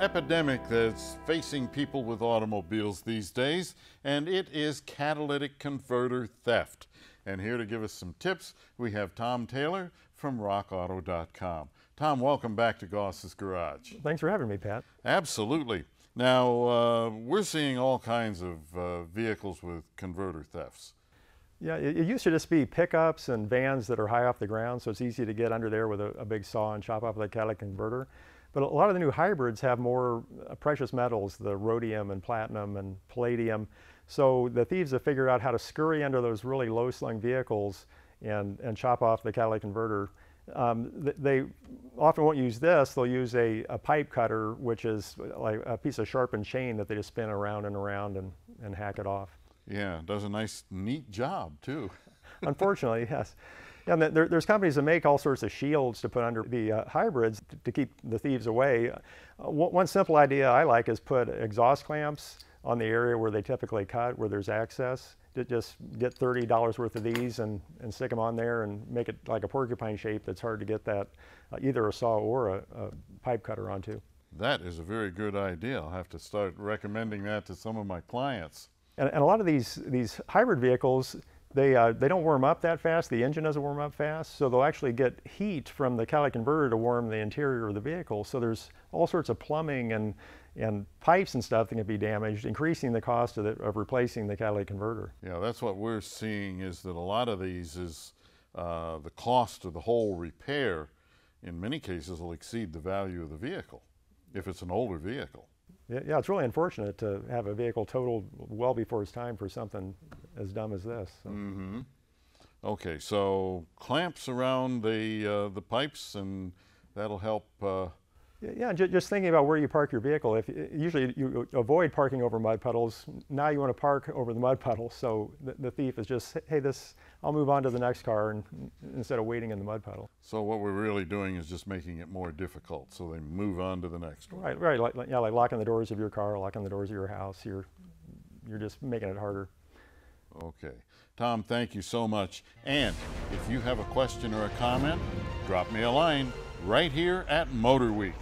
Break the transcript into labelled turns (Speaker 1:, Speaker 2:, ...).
Speaker 1: epidemic that's facing people with automobiles these days, and it is catalytic converter theft. And here to give us some tips, we have Tom Taylor from rockauto.com. Tom, welcome back to Goss's Garage.
Speaker 2: Thanks for having me, Pat.
Speaker 1: Absolutely. Now, uh, we're seeing all kinds of uh, vehicles with converter thefts.
Speaker 2: Yeah, it, it, used to just be pickups and vans that are high off the ground, so it's easy to get under there with a, a big saw and chop off the catalytic converter. But a lot of the new hybrids have more uh, precious metals, the rhodium and platinum and palladium. So the thieves have figured out how to scurry under those really low slung vehicles and, and chop off the catalytic converter. Um, they often won't use this, they'll use a, a, pipe cutter, which is like a piece of sharpened chain that they just spin around and around and, and hack it off.
Speaker 1: Yeah, does a nice, neat job too.
Speaker 2: Unfortunately, yes. Yeah, there, there's companies that make all sorts of shields to put under the uh, hybrids to, to, keep the thieves away. Uh, one simple idea I like is put exhaust clamps on the area where they typically cut, where there's access. To just get $30 worth of these and, and stick them on there and make it like a porcupine shape that's hard to get that uh, either a saw or a, a pipe cutter onto.
Speaker 1: That is a very good idea. I'll have to start recommending that to some of my clients.
Speaker 2: And, and, a lot of these, these hybrid vehicles, they, uh, they don't warm up that fast. The engine doesn't warm up fast. So they'll actually get heat from the catalytic converter to warm the interior of the vehicle. So there's all sorts of plumbing and, and pipes and stuff that can be damaged, increasing the cost of, the, of replacing the catalytic converter.
Speaker 1: Yeah, that's what we're seeing is that a lot of these is uh, the cost of the whole repair in many cases will exceed the value of the vehicle if it's an older vehicle.
Speaker 2: Yeah, it's really unfortunate to have a vehicle totaled well before its time for something as dumb as this.
Speaker 1: So. Mm -hmm. Okay, so clamps around the uh, the pipes, and that'll help. Uh,
Speaker 2: yeah, just thinking about where you park your vehicle. If usually you avoid parking over mud puddles, now you want to park over the mud puddle. So the, the, thief is just, hey, this, I'll move on to the next car, and instead of waiting in the mud puddle.
Speaker 1: So what we're really doing is just making it more difficult, so they move on to the next one.
Speaker 2: Right, right. Like, yeah, like locking the doors of your car, locking the doors of your house. You're, you're just making it harder.
Speaker 1: Okay. Tom, thank you so much. And if you have a question or a comment, drop me a line right here at MotorWeek.